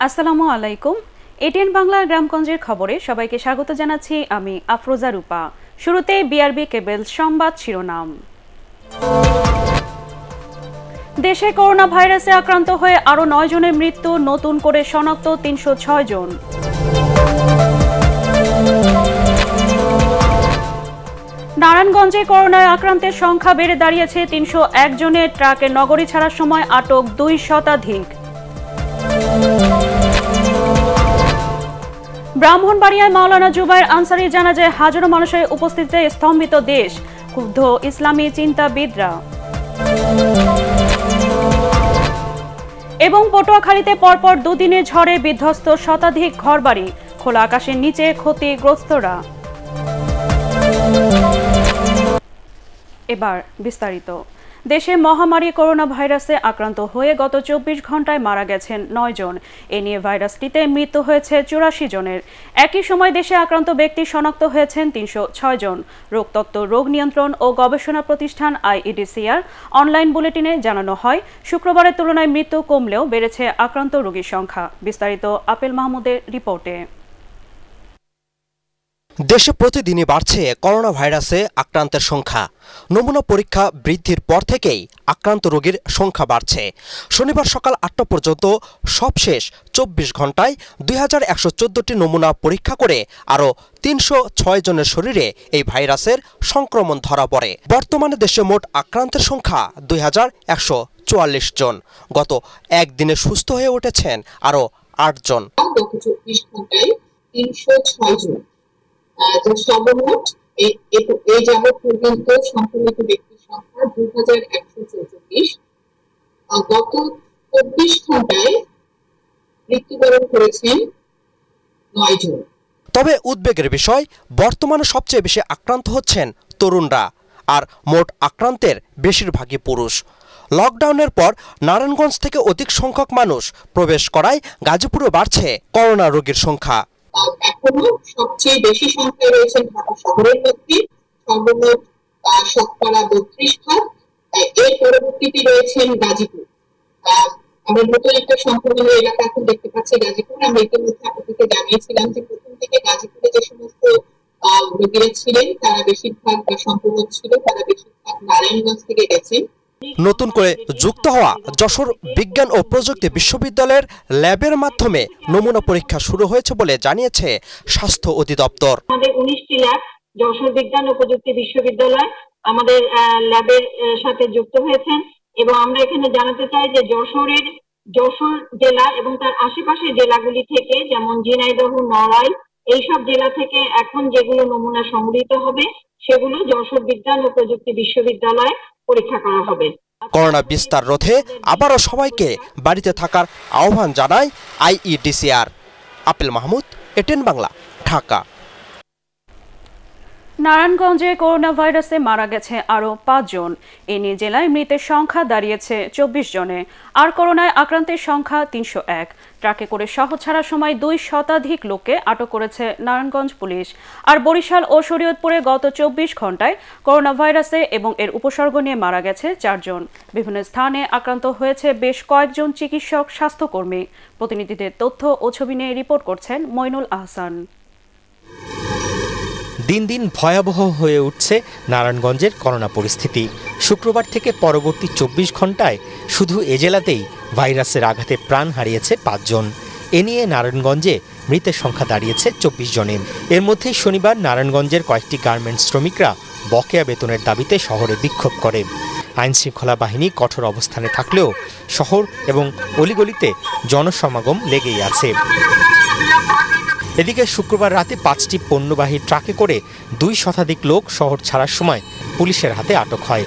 আসসালামু আলাইকুম। এটিএন বাংলা গ্রামগঞ্জের খবরে সবাইকে স্বাগত জানাচ্ছি আমি আফরোজা রূপা। শুরুতে বিআরবি কেবল সংবাদ শিরোনাম। দেশে করোনা ভাইরাসে আক্রান্ত হয়ে আরও নয় জনের মৃত্যু, নতুন করে শনাক্ত তিনশো ছয় জন। নারায়ণগঞ্জে করোনায় আক্রান্তের সংখ্যা বেড়ে দাঁড়িয়েছে তিনশো এক জনের। ট্রাকের নগরী ছাড়ার সময় আটক দুই শতাধিক। ব্রাহ্মণবাড়িয়ায় মাওলানা জুবাইর আনসারি জানাজায় হাজারো মানুষের উপস্থিতিতে স্তম্ভিত দেশ। ক্ষুব্ধ ইসলামী চিন্তাবিদরা। এবং পটুয়াখালীতে পরপর দুদিনে ঝড়ে বিধ্বস্ত শতাধিক ঘরবাড়ি, খোলা আকাশের নিচে ক্ষতিগ্রস্তরা। এবার বিস্তারিত। দেশে মহামারী করোনা ভাইরাসে আক্রান্ত হয়ে গত চব্বিশ ঘন্টায় মারা গেছেন নয় জন। এ নিয়ে ভাইরাসটিতে মৃত্যু হয়েছে চুরাশি জনের। একই সময় দেশে আক্রান্ত ব্যক্তি শনাক্ত হয়েছেন তিনশো ছয় জন। রোগতত্ত্ব, রোগ নিয়ন্ত্রণ ও গবেষণা প্রতিষ্ঠান আইইডিসিআর অনলাইন বুলেটিনে জানানো হয়, শুক্রবারের তুলনায় মৃত্যু কমলেও বেড়েছে আক্রান্ত রোগীর সংখ্যা। বিস্তারিত আপেল মাহমুদের রিপোর্টে। দেশে প্রতিদিনই বাড়ছে করোনা ভাইরাসে আক্রান্তের সংখ্যা। নমুনা পরীক্ষা বৃদ্ধির পর থেকেই আক্রান্ত রোগীর সংখ্যা বাড়ছে। শনিবার সকাল আটটা পর্যন্ত সবশেষ চব্বিশ ঘন্টায় দুই নমুনা পরীক্ষা করে আরও তিনশো ছয় জনের শরীরে এই ভাইরাসের সংক্রমণ ধরা পড়ে। বর্তমানে দেশে মোট আক্রান্তের সংখ্যা দুই হাজার একশো চুয়াল্লিশ জন। গত একদিনে সুস্থ হয়ে উঠেছেন আরও আটজন জন। সর্বমোট এই যাবৎ পর্যন্ত সংক্রমিত ব্যক্তির সংখ্যা দুই হাজার একশো চৌচল্লিশ। গত চব্বিশ ঘন্টায় মৃত্যুবরণ করেছেন নয় জন। তবে উদ্বেগের বিষয়, বর্তমানে সবচেয়ে বেশি আক্রান্ত হচ্ছেন তরুণরা, আর মোট আক্রান্তের বেশিরভাগই পুরুষ। লকডাউনের পর নারায়ণগঞ্জ থেকে অধিক সংখ্যক মানুষ প্রবেশ করায় গাজীপুরে বাড়ছে করোনা রোগীর সংখ্যা। আহ, এখনও সবচেয়ে বেশি সংখ্যায় রয়েছেন ঢাকা শহরের মধ্যে। সর্বমোট শতকরা বত্রিশ ভাগ। এর পরবর্তীতে রয়েছেন গাজীপুর। আমরা নতুন একটা সংক্রমণের এলাকা এখন দেখতে পাচ্ছি গাজীপুর। আমরা ইতিমধ্যে আপনাদেরকে জানিয়েছিলাম যে প্রথম থেকে গাজীপুরে যে সমস্ত রোগীরা ছিলেন তারা বেশিরভাগ সংক্রমণ ছিল তারা বেশিরভাগ নারায়ণগঞ্জ থেকে গেছেন। নতুন করে যুক্ত হওয়া যশোর বিজ্ঞান ও প্রযুক্তি বিশ্ববিদ্যালয়ের ল্যাবের মাধ্যমে নমুনা পরীক্ষা শুরু হয়েছে বলে জানিয়েছে স্বাস্থ্য অধিদপ্তর। আমাদের উনিশটি ল্যাব, যশোর বিজ্ঞান ও প্রযুক্তি বিশ্ববিদ্যালয় আমাদের ল্যাবের সাথে যুক্ত হয়েছেন এবং আমরা এখানে জানাতে চাই যে যশোরের, যশোর জেলা এবং তার আশেপাশের জেলাগুলি থেকে যেমন ঝিনাইদহ, নড়াইল, এইসব জেলা থেকে এখন যেগুলো নমুনা সংগৃহীত হবে সেগুলো যশোর বিজ্ঞান ও প্রযুক্তি বিশ্ববিদ্যালয়ে পরীক্ষা করা হবে। করোনা বিস্তার রোধে আবারও সবাইকে বাড়িতে থাকার আহ্বান জানায় আইইডিসিআর। আপেল মাহমুদ এটেন বাংলা, ঢাকা। নারায়ণগঞ্জে করোনা ভাইরাসে মারা গেছে আরও পাঁচজন। এ নিয়ে জেলায় মৃতের সংখ্যা দাঁড়িয়েছে চব্বিশ জনে। আর করোনায় আক্রান্তের সংখ্যা তিনশো এক। ট্রাকে করে শহর ছাড়ার সময় দুই শতাধিক লোককে আটক করেছে নারায়ণগঞ্জ পুলিশ। আর বরিশাল ও শরীয়তপুরে গত চব্বিশ ঘন্টায় করোনা ভাইরাসে এবং এর উপসর্গ নিয়ে মারা গেছে চারজন। বিভিন্ন স্থানে আক্রান্ত হয়েছে বেশ কয়েকজন চিকিৎসক, স্বাস্থ্যকর্মী। প্রতিনিধিদের তথ্য ও ছবি নিয়ে রিপোর্ট করছেন মইনুল আহসান। দিন দিন ভয়াবহ হয়ে উঠছে নারায়ণগঞ্জের করোনা পরিস্থিতি। শুক্রবার থেকে পরবর্তী চব্বিশ ঘন্টায় শুধু এ জেলাতেই ভাইরাসের আঘাতে প্রাণ হারিয়েছে পাঁচজন। এ নিয়ে নারায়ণগঞ্জে মৃতের সংখ্যা দাঁড়িয়েছে চব্বিশ জনের। এর মধ্যেই শনিবার নারায়ণগঞ্জের কয়েকটি গার্মেন্টস শ্রমিকরা বকেয়া বেতনের দাবিতে শহরে বিক্ষোভ করে। আইনশৃঙ্খলা বাহিনী কঠোর অবস্থানে থাকলেও শহর এবং অলিগলিতে জনসমাগম লেগেই আছে। এদিকে শুক্রবার রাতে পাঁচটি পণ্যবাহী ট্রাকে করে দুই শতাধিক লোক শহর ছাড়ার সময় পুলিশের হাতে আটক হয়।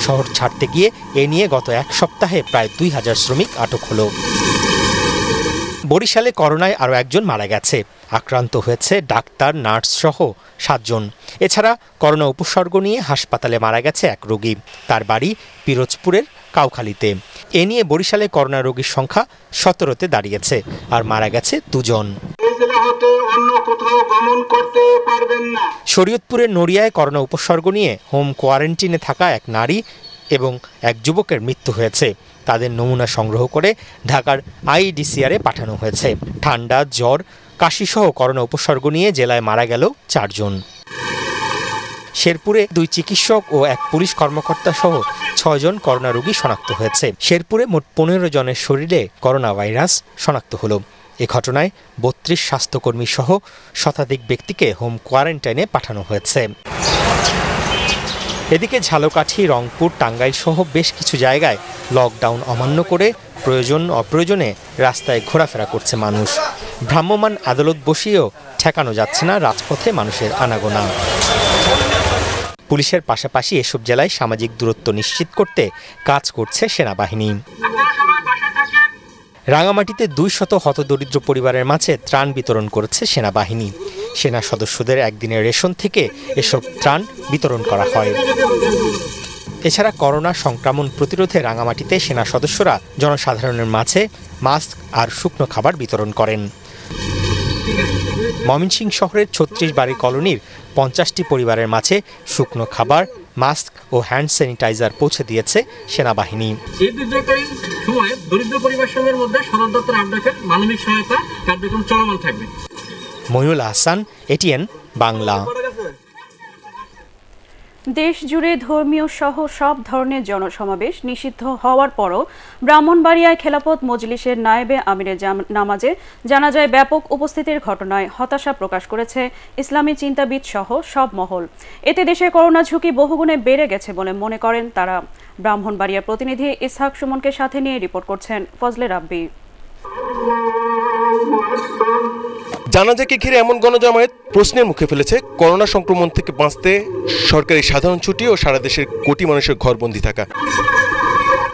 শহর ছাড়তে গিয়ে এ নিয়ে গত এক সপ্তাহে প্রায় দুই হাজার শ্রমিক আটক হলো। বরিশালে করোনায় আরও একজন মারা গেছে। আক্রান্ত হয়েছে ডাক্তার, নার্স সহ সাতজন। এছাড়া করোনা উপসর্গ নিয়ে হাসপাতালে মারা গেছে এক রোগী। তার বাড়ি পিরোজপুরের কাউখালীতে। এ নিয়ে বরিশালে করোনা রোগীর সংখ্যা সতেরোতে দাঁড়িয়েছে আর মারা গেছে দুজন। জেলা শরীয়তপুরের নড়িয়ায় করোনা উপসর্গ নিয়ে হোম কোয়ারেন্টিনে থাকা এক নারী এবং এক যুবকের মৃত্যু হয়েছে। তাদের নমুনা সংগ্রহ করে ঢাকার আইডিসিআরে পাঠানো হয়েছে। ঠান্ডা, জ্বর, কাশিসহ করোনা উপসর্গ নিয়ে জেলায় মারা গেল চারজন। শেরপুরে দুই চিকিৎসক ও এক পুলিশ কর্মকর্তা সহ ছয়জন করোনা রোগী শনাক্ত হয়েছে। শেরপুরে মোট পনেরো জনের শরীরে করোনা ভাইরাস শনাক্ত হলো। এ ঘটনায় বত্রিশ স্বাস্থ্যকর্মী সহ শতাধিক ব্যক্তিকে হোম কোয়ারেন্টাইনে পাঠানো হয়েছে। এদিকে ঝালকাঠি, রংপুর টাঙ্গাইল সহ বেশ কিছু জায়গায় লকডাউন অমান্য করে প্রয়োজন অপ্রয়োজনে রাস্তায় ঘোরাফেরা করছে মানুষ। ভ্রাম্যমাণ আদালত বসিয়েও ঠেকানো যাচ্ছে না রাজপথে মানুষের আনাগোনা। পুলিশের পাশাপাশি এসব জেলায় সামাজিক দূরত্ব নিশ্চিত করতে কাজ করছে সেনাবাহিনী। রাঙামাটিতে দুই শত হতদরিদ্র পরিবারের মাঝে ত্রাণ বিতরণ করেছে সেনাবাহিনী। সেনা সদস্যদের একদিনের রেশন থেকে এসব ত্রাণ বিতরণ করা হয়। এছাড়া করোনা সংক্রমণ প্রতিরোধে রাঙামাটিতে সেনা সদস্যরা জনসাধারণের মাঝে মাস্ক আর শুকনো খাবার বিতরণ করেন। ময়মনসিংহ শহরের ছত্রিশ বাড়ি কলোনির পঞ্চাশটি পরিবারের মাঝে শুকনো খাবার মাস্ক ও হ্যান্ড স্যানিটাইজার পৌঁছে দিয়েছে সেনাবাহিনী। এই দুর্যোগকালীন সময়ে দরিদ্র মধ্যে সদর দপ্তর আপডেটের মানবিক সহায়তা কার্যক্রম চলমান থাকবে। ময়ুল আহসান এটিএন বাংলা। দেশ জুড়ে ধর্মীয় সহ সব ধরনের জনসমাবেশ নিষিদ্ধ হওয়ার পরও ব্রাহ্মণবাড়িয়ায় খেলাপথ মজলিসের নায়েবে আমিরের নামাজে জানাজায় ব্যাপক উপস্থিতির ঘটনায় হতাশা প্রকাশ করেছে ইসলামী চিন্তাবিদ সহ সব মহল। এতে দেশের করোনা ঝুঁকি বহুগুণে বেড়ে গেছে বলে মনে করেন তারা। ব্রাহ্মণবাড়িয়ার প্রতিনিধি ইসহাক সুমনকে সাথে নিয়ে রিপোর্ট করছেন ফজলে রাব্বি। জানাজাকে ঘিরে এমন গণজমায়েত প্রশ্নের মুখে ফেলেছে। করোনা সংক্রমণ থেকে বাঁচতে সরকারি সাধারণ ছুটি ও সারা দেশের কোটি মানুষের ঘরবন্দি থাকা।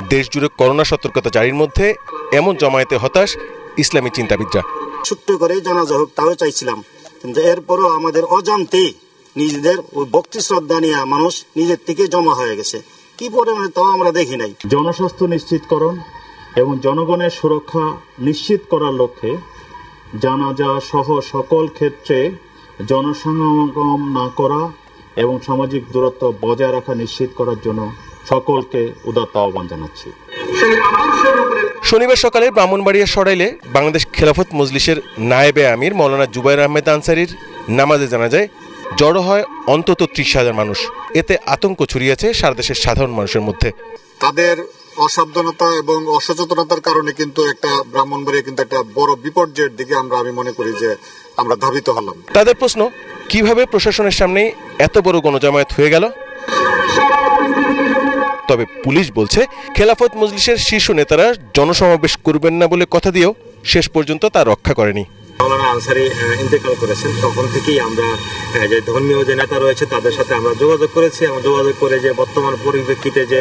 দেশ জুড়ে করোনা সতর্কতা জারির মধ্যে এমন জমায়েতে হতাশ ইসলামী চিন্তাবিদরা। ছোট্ট করে জানাজা হোক তাও চাইছিলাম। কিন্তু এরপরও আমাদের অজান্তে নিজেদের ওই ভক্তি শ্রদ্ধা নিয়ে মানুষ নিজের থেকে জমা হয়ে গেছে। কি পরিমাণে তাও আমরা দেখি নাই। জনস্বাস্থ্য নিশ্চিতকরণ এবং জনগণের সুরক্ষা নিশ্চিত করার লক্ষ্যে জানাজা সহ সকল ক্ষেত্রে জনসমাগম না করা এবং সামাজিক দূরত্ব বজায় রাখা নিশ্চিত করার জন্য সকলকে উদাত্ত আহ্বান জানাচ্ছি। শনিবার সকালে ব্রাহ্মণবাড়িয়া সরাইলে বাংলাদেশ খেলাফত মজলিসের নায়েবে আমির মৌলানা জুবাইর আহমেদ আনসারির নামাজে জানা যায় জড়ো হয় অন্তত ত্রিশ হাজার মানুষ। এতে আতঙ্ক ছড়িয়েছে সারা দেশের সাধারণ মানুষের মধ্যে। তাদের অসাবধানতা এবং অসচেতনতার কারণে কিন্তু একটা ব্রাহ্মণবাড়িয়া কিন্তু একটা বড় বিপর্যয়ের দিকে আমরা, আমি মনে করি যে আমরা ধাবিত হলাম। তাদের প্রশ্ন, কীভাবে প্রশাসনের সামনে এত বড় গণজমায়েত হয়ে গেল? তবে পুলিশ বলছে, খেলাফত মজলিসের শীর্ষ নেতারা জনসমাবেশ করবেন না বলে কথা দিয়েও শেষ পর্যন্ত তা রক্ষা করেনি। মাওলানা আনসারি ইন্তেকাল করেছেন। তখন থেকেই আমরা যে ধর্মীয় যে নেতা রয়েছে, তাদের সাথে আমরা যোগাযোগ করেছি এবং যোগাযোগ করে যে বর্তমান পরিপ্রেক্ষিতে যে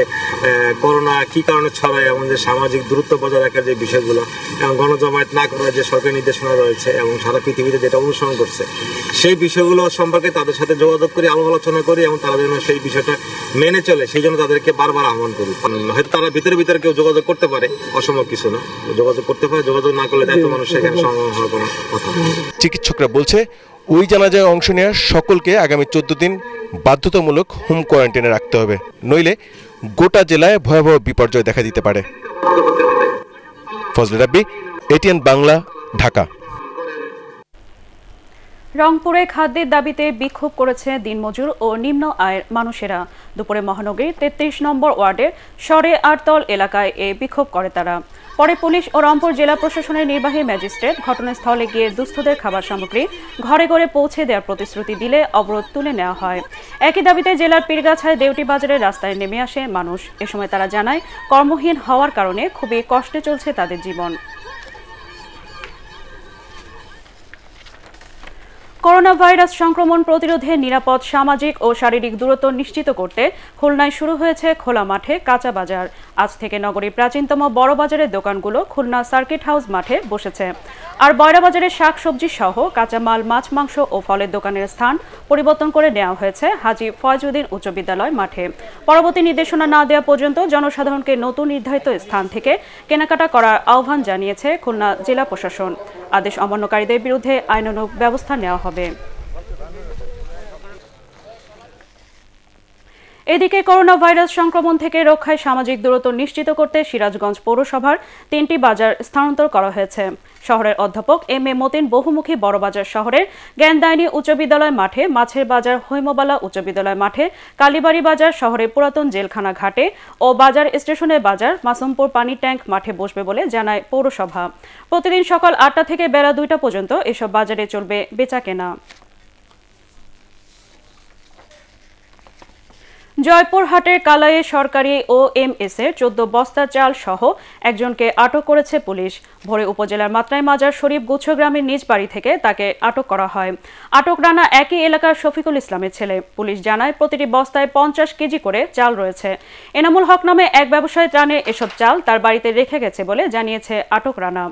করোনা কি কারণে ছড়ায় এবং যে সামাজিক দূরত্ব বজায় রাখার যে বিষয়গুলো এবং গণজমায়েত না করার যে সরকারি নির্দেশনা রয়েছে এবং সারা পৃথিবীতে যেটা অনুসরণ করছে, সেই বিষয়গুলো সম্পর্কে তাদের সাথে যোগাযোগ করি আলো আলোচনা করি এবং তারা যেন সেই বিষয়টা মেনে চলে, সেই জন্য তাদেরকে বারবার আহ্বান করি। হয়তো তারা ভিতরে ভিতরে কেউ যোগাযোগ করতে পারে, অসম্ভব কিছু না। যোগাযোগ করতে পারে, যোগাযোগ না করলে এত মানুষ সেখানে কোনো কথা না। চিকিৎসকরা বলছে, ওই জানাজায় অংশ নেওয়া সকলকে আগামী চোদ্দ দিন বাধ্যতামূলক হোম কোয়ারেন্টাইনে রাখতে হবে। নইলে গোটা জেলায় ভয়াবহ বিপর্যয় দেখা দিতে পারে। ফজলে রাব্বি, এটিএন বাংলা, ঢাকা। রংপুরে খাদ্যের দাবিতে বিক্ষোভ করেছে দিনমজুর ও নিম্ন আয়ের মানুষেরা। দুপুরে মহানগরীর তেত্রিশ নম্বর ওয়ার্ডের সরে আটতল এলাকায় এ বিক্ষোভ করে তারা। পরে পুলিশ ও রংপুর জেলা প্রশাসনের নির্বাহী ম্যাজিস্ট্রেট ঘটনাস্থলে গিয়ে দুস্থদের খাবার সামগ্রী ঘরে ঘরে পৌঁছে দেওয়ার প্রতিশ্রুতি দিলে অবরোধ তুলে নেওয়া হয়। একই দাবিতে জেলার পীরগাছায় দেউটি বাজারের রাস্তায় নেমে আসে মানুষ। এ সময় তারা জানায়, কর্মহীন হওয়ার কারণে খুবই কষ্টে চলছে তাদের জীবন। করোনা ভাইরাস সংক্রমণ প্রতিরোধে নিরাপদ, সামাজিক ও শারীরিক দূরত্ব নিশ্চিত করতে খুলনায় শুরু হয়েছে খোলা মাঠে কাঁচা বাজার। আজ থেকে নগরীর প্রাচীনতম বড় বাজারের দোকানগুলো খুলনা সার্কিট হাউস মাঠে বসেছে। আর বয়রা বাজারের শাক সবজি সহ কাঁচামাল, মাছ, মাংস ও ফলের দোকানের স্থান পরিবর্তন করে নেওয়া হয়েছে হাজি ফয়জুদ্দিন উচ্চ বিদ্যালয় মাঠে। পরবর্তী নির্দেশনা না দেওয়া পর্যন্ত জনসাধারণকে নতুন নির্ধারিত স্থান থেকে কেনাকাটা করার আহ্বান জানিয়েছে খুলনা জেলা প্রশাসন। আদেশ অমান্যকারীদের বিরুদ্ধে আইনানুগ ব্যবস্থা নেওয়া হবে। এদিকে করোনা ভাইরাস সংক্রমণ থেকে রক্ষায় সামাজিক দূরত্ব নিশ্চিত করতে সিরাজগঞ্জ পৌরসভার তিনটি বাজার স্থানান্তর করা হয়েছে। শহরের অধ্যাপক এম এ মতিন বহুমুখী বড়বাজার শহরের জ্ঞানদায়নী উচ্চ বিদ্যালয় মাঠে, মাছের বাজার হৈমবালা উচ্চ বিদ্যালয় মাঠে, কালীবাড়ি বাজার শহরের পুরাতন জেলখানা ঘাটে ও বাজার স্টেশনের বাজার মাসুমপুর পানি ট্যাঙ্ক মাঠে বসবে বলে জানায় পৌরসভা। প্রতিদিন সকাল আটটা থেকে বেলা দুইটা পর্যন্ত এসব বাজারে চলবে বেচাকেনা। জয়পুরহাটের কালাইয়ে সরকারি ও এম এস এর চোদ্দ বস্তা চাল সহ একজনকে আটক করেছে পুলিশ। ভোরে উপজেলার মাত্রাই মাজার শরীফ গুচ্ছ গ্রামের নিজ বাড়ি থেকে তাকে আটক করা হয়। আটক রানা একই এলাকার শফিকুল ইসলামের ছেলে। পুলিশ জানায়, প্রতিটি বস্তায় পঞ্চাশ কেজি করে চাল রয়েছে। এনামুল হক নামে এক ব্যবসায়ী ত্রাণে এসব চাল তার বাড়িতে রেখে গেছে বলে জানিয়েছে আটক রানা।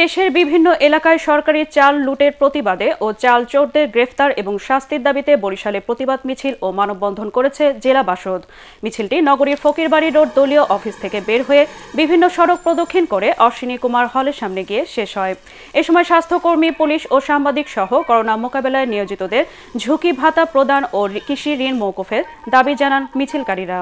দেশের বিভিন্ন এলাকায় সরকারি চাল লুটের প্রতিবাদে ও চাল চোরদের গ্রেফতার এবং শাস্তির দাবিতে বরিশালে প্রতিবাদ মিছিল ও মানববন্ধন করেছে জেলা বাসদ। মিছিলটি নগরীর ফকিরবাড়ি রোড দলীয় অফিস থেকে বের হয়ে বিভিন্ন সড়ক প্রদক্ষিণ করে অশ্বিনী কুমার হলের সামনে গিয়ে শেষ হয়। এ সময় স্বাস্থ্যকর্মী, পুলিশ ও সাংবাদিক সহ করোনা মোকাবেলায় নিয়োজিতদের ঝুঁকি ভাতা প্রদান ও কৃষি ঋণ মৌকুফের দাবি জানান মিছিলকারীরা।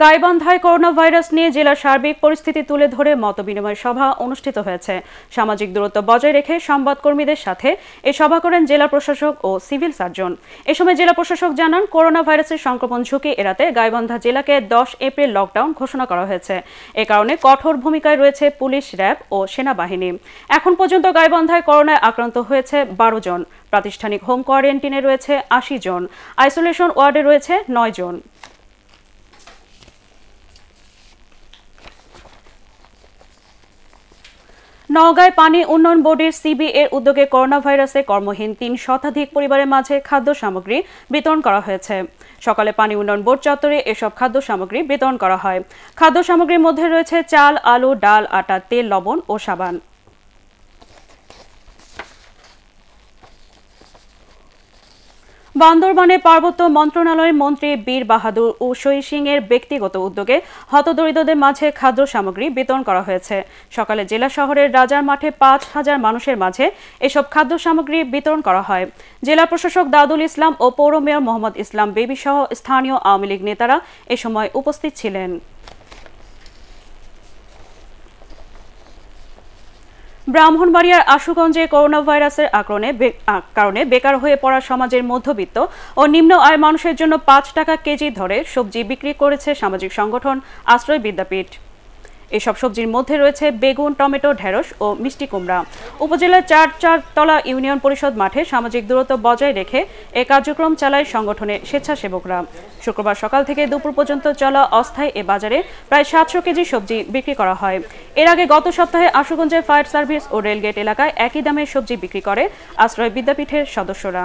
গাইবান্ধায় করোনা ভাইরাস নিয়ে জেলার সার্বিক পরিস্থিতি তুলে ধরে মতবিনিময় সভা অনুষ্ঠিত হয়েছে। সামাজিক দূরত্ব বজায় রেখে সংবাদকর্মীদের সাথে এ সভা করেন জেলা প্রশাসক ও সিভিল সার্জন। এ সময় জেলা প্রশাসক জানান করোনা ভাইরাসের সংক্রমণ ঝুঁকি এড়াতে গাইবান্ধা জেলাকে দশ এপ্রিল লকডাউন ঘোষণা করা হয়েছে। এ কারণে কঠোর ভূমিকায় রয়েছে পুলিশ, র্যাব ও সেনাবাহিনী। এখন পর্যন্ত গাইবান্ধায় করোনায় আক্রান্ত হয়েছে বারো জন। প্রাতিষ্ঠানিক হোম কোয়ারেন্টিনে রয়েছে আশি জন। আইসোলেশন ওয়ার্ডে রয়েছে নয় জন। নওগাঁয় পানি উন্নয়ন বোর্ডের সিবি এর উদ্যোগে করোনা ভাইরাসে কর্মহীন তিন শতাধিক পরিবারের মাঝে খাদ্য সামগ্রী বিতরণ করা হয়েছে। সকালে পানি উন্নয়ন বোর্ড চত্বরে এসব খাদ্য সামগ্রী বিতরণ করা হয়। খাদ্য সামগ্রীর মধ্যে রয়েছে চাল, আলু, ডাল, আটা, তেল, লবণ ও সাবান। বান্দরবানে পার্বত্য মন্ত্রণালয়ের মন্ত্রী বীর বাহাদুর ও উষই সিং এর ব্যক্তিগত উদ্যোগে হতদরিদ্রদের মাঝে খাদ্য সামগ্রী বিতরণ করা হয়েছে। সকালে জেলা শহরের রাজার মাঠে পাঁচ হাজার মানুষের মাঝে এসব খাদ্য সামগ্রী বিতরণ করা হয়। জেলা প্রশাসক দাদুল ইসলাম ও পৌর মেয়র মোহাম্মদ ইসলাম বেবি সহ স্থানীয় আওয়ামী লীগ নেতারা এ সময় উপস্থিত ছিলেন। ব্রাহ্মণবাড়িয়ার আশুগঞ্জে করোনা ভাইরাসের আক্রমণে কারণে বেকার হয়ে পড়া সমাজের মধ্যবিত্ত ও নিম্ন আয় মানুষের জন্য পাঁচ টাকা কেজি ধরে সবজি বিক্রি করেছে সামাজিক সংগঠন আশ্রয় বিদ্যাপীঠ। এসব সবজির মধ্যে রয়েছে বেগুন, টমেটো, ঢেঁড়স ও মিষ্টি কুমড়া। উপজেলার চার চারতলা ইউনিয়ন পরিষদ মাঠে সামাজিক দূরত্ব বজায় রেখে এ কার্যক্রম চালায় সংগঠনের স্বেচ্ছাসেবকরা। শুক্রবার সকাল থেকে দুপুর পর্যন্ত চলা অস্থায়ী এ বাজারে প্রায় সাতশো কেজি সবজি বিক্রি করা হয়। এর আগে গত সপ্তাহে আশুগঞ্জের ফায়ার সার্ভিস ও রেলগেট এলাকায় একই দামে সবজি বিক্রি করে আশ্রয় বিদ্যাপীঠের সদস্যরা।